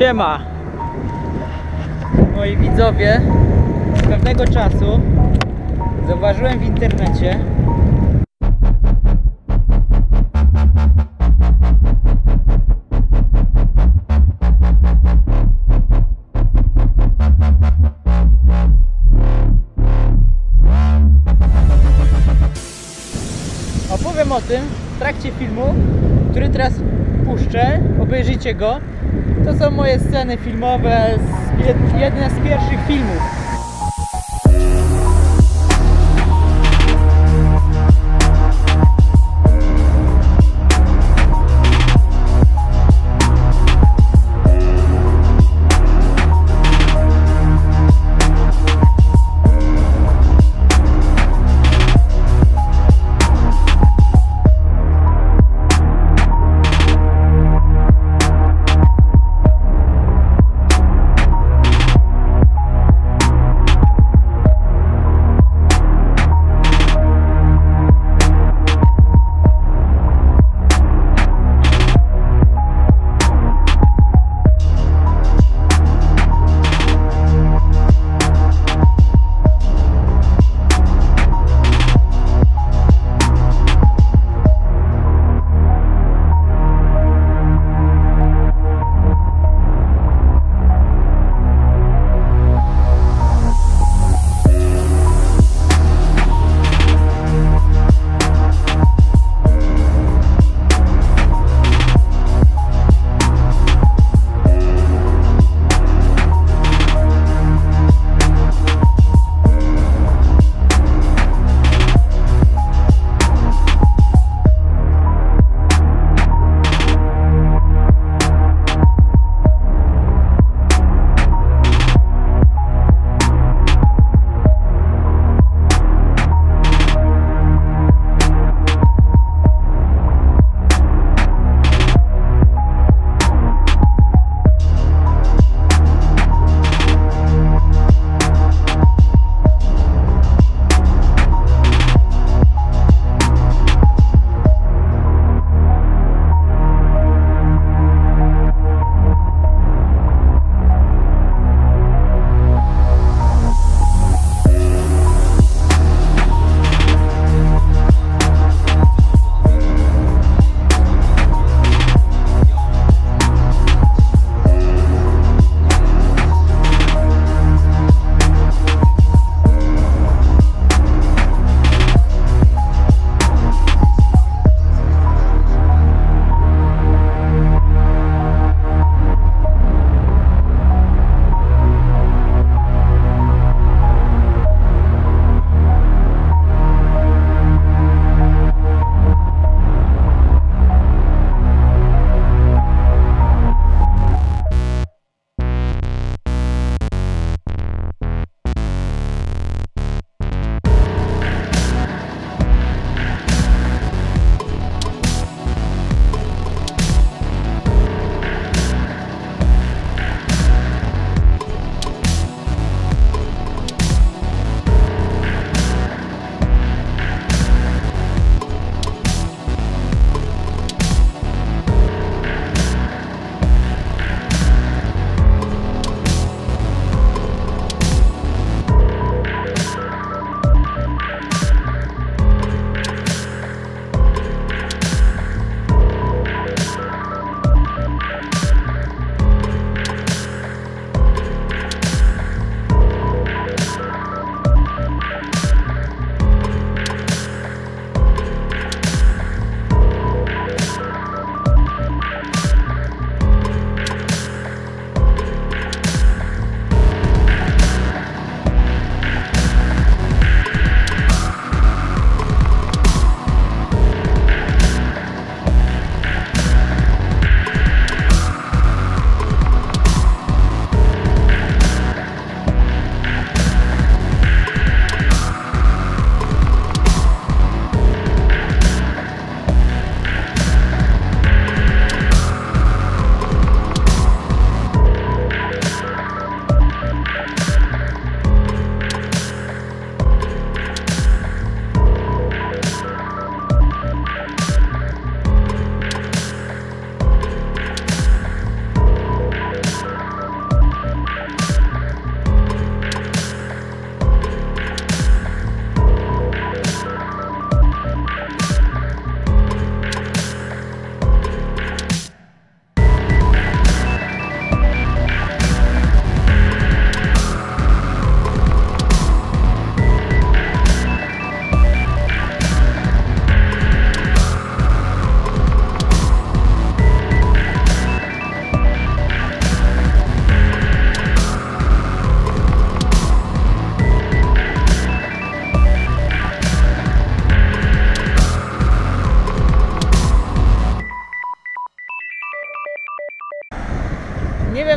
Siema Moi widzowie Z pewnego czasu Zauważyłem w internecie Opowiem o tym w trakcie filmu, który teraz puszczę. Obejrzyjcie go. To są moje sceny filmowe, z jed- jedne z pierwszych filmów.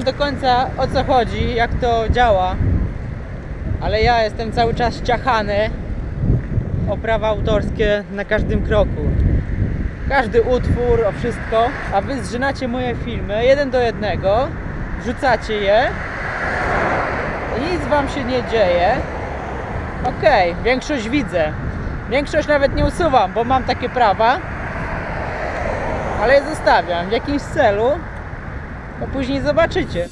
Wiem do końca o co chodzi, jak to działa, ale ja jestem cały czas ciachany o prawa autorskie na każdym kroku. Każdy utwór, o wszystko, a wy zżynacie moje filmy jeden do jednego, wrzucacie je nic wam się nie dzieje. Okej, większość widzę. Większość nawet nie usuwam, bo mam takie prawa. Ale je zostawiam w jakimś celu. To później zobaczycie.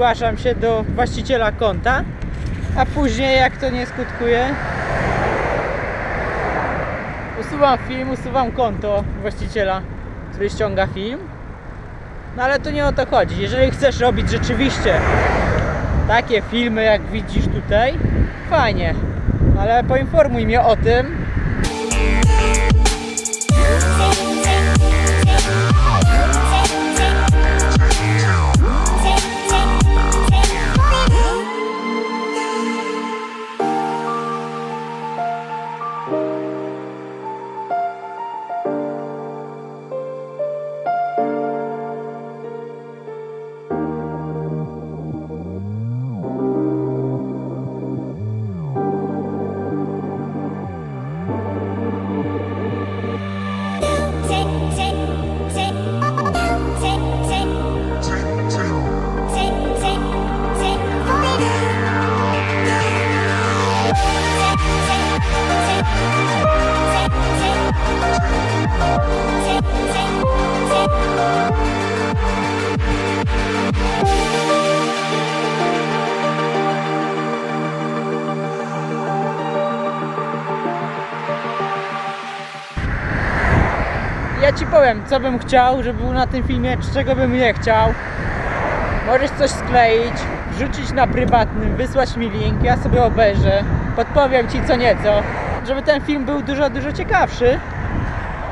Zgłaszam się do właściciela konta, a później jak to nie skutkuje, usuwam film, usuwam konto właściciela, który ściąga film. No ale to nie o to chodzi. Jeżeli chcesz robić rzeczywiście takie filmy, jak widzisz tutaj, fajnie, ale poinformuj mnie o tym, Ja ci powiem, co bym chciał, żeby było na tym filmie, czego bym nie chciał. Możesz coś skleić, wrzucić na prywatnym, wysłać mi link, ja sobie obejrzę, podpowiem ci co nieco, żeby ten film był dużo, dużo ciekawszy,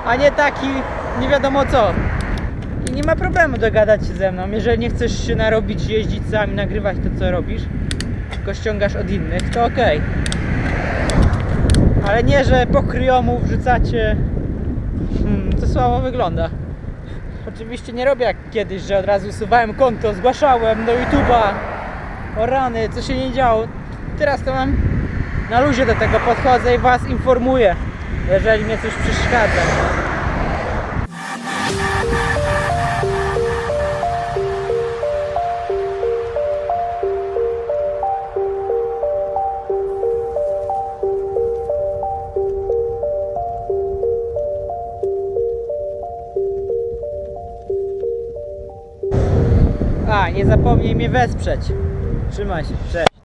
a nie taki nie wiadomo co. I nie ma problemu dogadać się ze mną, jeżeli nie chcesz się narobić, jeździć sami, nagrywać to co robisz, tylko ściągasz od innych, to okej. Ale nie, że po kryjomu wrzucacie Hmm, słabo wygląda. Oczywiście nie robię jak kiedyś, że od razu usuwałem konto, zgłaszałem do YouTube'a. O rany, co się nie działo. Teraz to mam na luzie do tego podchodzę i Was informuję, jeżeli mnie coś przeszkadza. Zapomnij mnie wesprzeć. Trzymaj się, cześć.